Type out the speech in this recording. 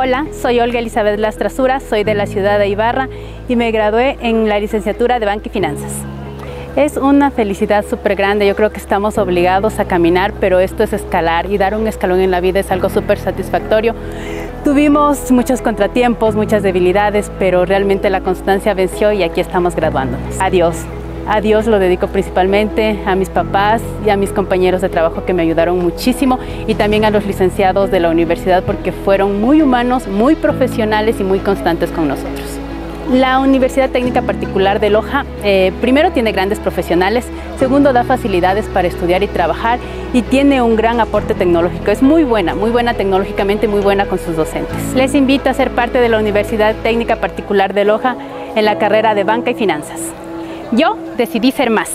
Hola, soy Olga Elizabeth Lastrasura, soy de la ciudad de Ibarra y me gradué en la licenciatura de Banca y Finanzas. Es una felicidad súper grande, yo creo que estamos obligados a caminar, pero esto es escalar y dar un escalón en la vida es algo súper satisfactorio. Tuvimos muchos contratiempos, muchas debilidades, pero realmente la constancia venció y aquí estamos graduándonos. Adiós. A Dios lo dedico principalmente, a mis papás y a mis compañeros de trabajo que me ayudaron muchísimo y también a los licenciados de la universidad porque fueron muy humanos, muy profesionales y muy constantes con nosotros. La Universidad Técnica Particular de Loja, eh, primero tiene grandes profesionales, segundo da facilidades para estudiar y trabajar y tiene un gran aporte tecnológico. Es muy buena, muy buena tecnológicamente, muy buena con sus docentes. Les invito a ser parte de la Universidad Técnica Particular de Loja en la carrera de Banca y Finanzas. Yo decidí ser más.